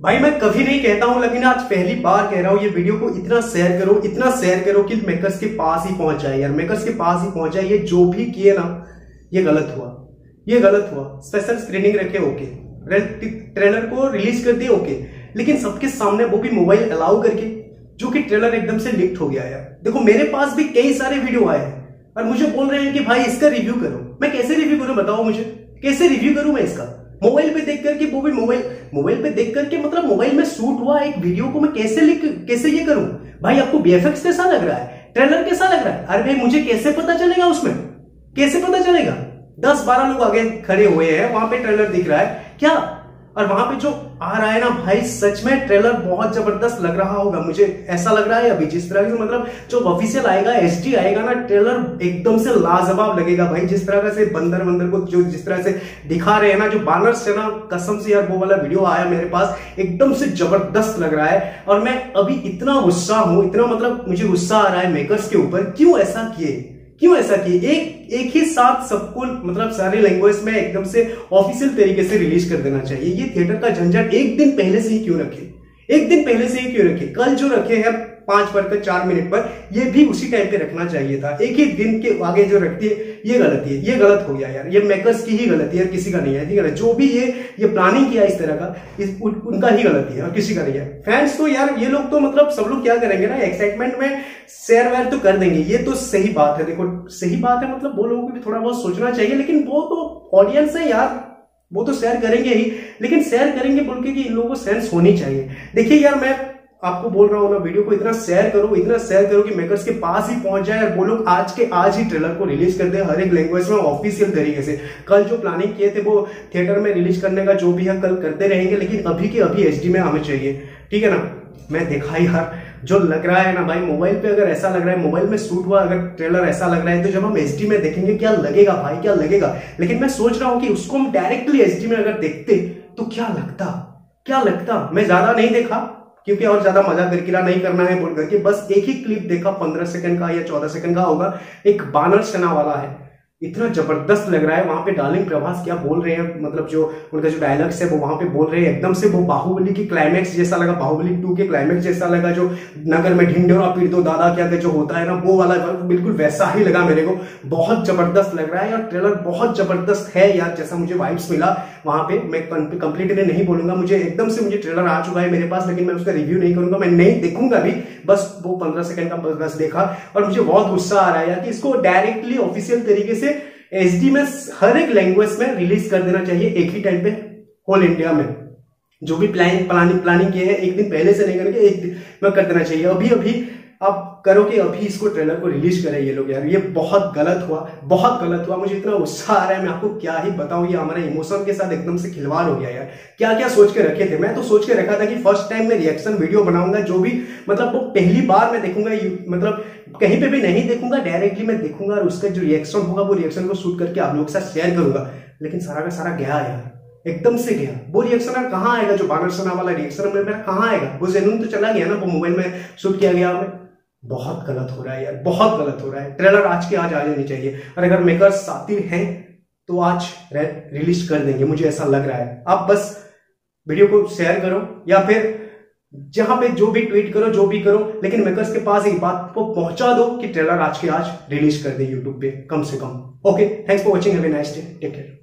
भाई, मैं कभी नहीं कहता हूँ, लेकिन आज पहली बार कह रहा हूँ, ये वीडियो को इतना शेयर करो, इतना शेयर करो कि मेकर्स के पास ही पहुँच जाए। यार मेकर्स के पास ही पहुँच जाए, ये जो भी किए ना, ये गलत हुआ। ये गलत हुआ। स्पेशल स्क्रीनिंग रखे ओके ट्रेलर को रिलीज़ कर दिए ओके लेकिन सबके सामने वो भी मोबाइल अलाउ करके, जो कि ट्रेलर एकदम से लिफ्ट हो गया यार देखो, मेरे पास भी कई सारे वीडियो आए हैं, और मुझे बोल रहे हैं कि भाई, इसका रिव्यू करो। मैं कैसे रिव्यू करूँ, बताओ मुझे? कैसे रिव्यू करूँ मैं इसका? मोबाइल पे देख करके, वो भी मोबाइल मोबाइल पे देख करके मतलब मोबाइल में शूट हुआ एक वीडियो को मैं कैसे लिख, कैसे ये करूँ? भाई, आपको बीएफएक्स कैसा लग रहा है? ट्रेलर कैसा लग रहा है? अरे भाई, मुझे कैसे पता चलेगा उसमें? कैसे पता चलेगा? दस बारह लोग आगे खड़े हुए हैं, वहाँ पे ट्रेलर दिख रहा है। क्या और वहाँ पे जो आ रहा है ना भाई, सच में ट्रेलर बहुत ज़बरदस्त लग रहा होगा। मुझे ऐसा लग रहा है अभी जिस तरह से मतलब जो ऑफिशियल आएगा एच आएगा ना ट्रेलर एकदम से लाजवाब लगेगा भाई। जिस तरह से बंदर बंदर को जो जिस तरह से दिखा रहे हैं ना, जो बानर से ना, कसम से यार, वो वाला वीडियो आया मेरे पास, एकदम से ज़बरदस्त लग रहा है। और मैं अभी इतना गुस्सा हूँ, इतना मतलब मुझे गुस्सा आ रहा है मेकर्स के ऊपर, क्यों ऐसा किए? क्यों ऐसा किए एक एक ही साथ सबको मतलब सारे लैंग्वेज में एकदम से ऑफिशियल तरीके से रिलीज़ कर देना चाहिए। ये थिएटर का झंझट एक दिन पहले से ही क्यों रखे? एक दिन पहले से ही क्यों रखे? कल जो रखे हैं पाँच पर पे चार मिनट पर ये भी उसी टाइम पे रखना चाहिए था। एक ही दिन के आगे जो रखती है ये गलती है ये गलत हो गया यार। ये मेकर्स की ही गलती है किसी का नहीं है ठीक है जो भी ये ये प्लानिंग किया इस तरह का इस उन, उनका ही गलती है और किसी का नहीं है। फैंस तो यार ये लोग तो मतलब सब लोग क्या करेंगे ना एक्साइटमेंट में शेयर वेयर तो कर देंगे। ये तो सही बात है। देखो सही बात है मतलब वो लोगों को भी थोड़ा बहुत सोचना चाहिए लेकिन वो तो ऑडियंस है यार। वो तो शेयर करेंगे ही लेकिन शेयर करेंगे बोल के कि इन लोगों को सेंस होनी चाहिए। देखिए यार मैं आपको बोल रहा हूँ ना, वीडियो को इतना शेयर करो, इतना शेयर करो कि मेकर्स के पास ही पहुँच जाए और वो लोग आज के आज ही ट्रेलर को रिलीज़ कर दे, हर एक लैंग्वेज में ऑफिशियल तरीके से। कल जो प्लानिंग किए थे वो थिएटर में रिलीज़ करने का जो भी है, कल करते रहेंगे, लेकिन अभी के अभी एच में हमें चाहिए। ठीक है ना? मैं देखा यार जो लग रहा है ना भाई मोबाइल पे अगर ऐसा लग रहा है मोबाइल में शूट हुआ, अगर ट्रेलर ऐसा लग रहा है तो जब हम एच में देखेंगे, क्या लगेगा भाई, क्या लगेगा? लेकिन मैं सोच रहा हूँ कि उसको हम डायरेक्टली एचडी में अगर देखते तो क्या लगता? क्या लगता? मैं ज़्यादा नहीं देखा। क्योंकि और ज़्यादा मज़ा करकिरा नहीं करना है बोल करके बस एक ही क्लिप देखा, पंद्रह सेकंड का या चौदह सेकंड का होगा। एक बानर सेना वाला है। इतना ज़बरदस्त लग रहा है, वहाँ पे डार्लिंग प्रभास क्या बोल रहे हैं मतलब जो उनका जो डायलॉग्स है वो वहाँ पे बोल रहे हैं। एकदम से वो बाहुबली की क्लाइमैक्स जैसा लगा, बाहुबली टू के क्लाइमैक्स जैसा लगा, जो नगर में ढिंडोरा पीर दो दादा क्या जो होता है ना, वो वाला बिल्कुल वैसा ही लगा मेरे को। बहुत ज़बरदस्त लग रहा है, और ट्रेलर बहुत ज़बरदस्त है यार, जैसा मुझे वाइब्स मिला। वहाँ पे मैं कंप्लीटली नहीं बोलूँगा। मुझे एकदम से मुझे ट्रेलर आ चुका है मेरे पास, लेकिन मैं उसका रिव्यू नहीं करूँगा। मैं नहीं देखूँगा भी। बस वो पंद्रह सेकंड का बस देखा। और मुझे बहुत गुस्सा आ रहा है कि इसको डायरेक्टली ऑफिशियल तरीके से एच में हर एक लैंग्वेज में रिलीज़ कर देना चाहिए एक ही टाइम पे होल इंडिया में। जो भी प्लानिंग प्लानिंग प्लानिंग किए हैं, एक दिन पहले से नहीं करके एक दिन में कर देना चाहिए। अभी अभी आप करो कि अभी इसको ट्रेलर को रिलीज़ करें ये लोग यार। ये बहुत गलत हुआ, बहुत गलत हुआ। मुझे इतना गुस्सा आ रहा है, मैं आपको क्या ही बताऊँ, ये हमारे इमोशन के साथ एकदम से खिलवाड़ हो गया यार। क्या क्या सोच के रखे थे? मैं तो सोच के रखा था कि फ़र्स्ट टाइम मैं रिएक्शन वीडियो बनाऊँगा, जो भी मतलब वो पहली बार मैं देखूँगा मतलब कहीं पे भी नहीं देखूँगा डायरेक्टली मैं देखूँगा और उसका जो रिएक्शन होगा, वो रिएक्शन को शूट करके आप लोगों के साथ शेयर करूँगा। लेकिन सारा का सारा गया यार। एकदम से गया। वो रिएक्शन कहाँ आएगा? जो बानर सना वाला रिएक्शन मेरा कहाँ आएगा? वो जेनुन तो चला गया ना, वो मोबाइल में शूट किया गया। बहुत गलत हो रहा है यार, बहुत गलत हो रहा है। ट्रेलर आज के आज आ जानी चाहिए। और अगर मेकर्स साथी हैं तो आज रिलीज़ कर देंगे, मुझे ऐसा लग रहा है। आप बस वीडियो को शेयर करो, या फिर जहाँ पे जो भी ट्वीट करो, जो भी करो, लेकिन मेकर्स के पास एक बात को पहुँचा दो कि ट्रेलर आज के आज रिलीज़ कर दे यूट्यूब पे, कम से कम। Okay thanks for watching have a nice day take care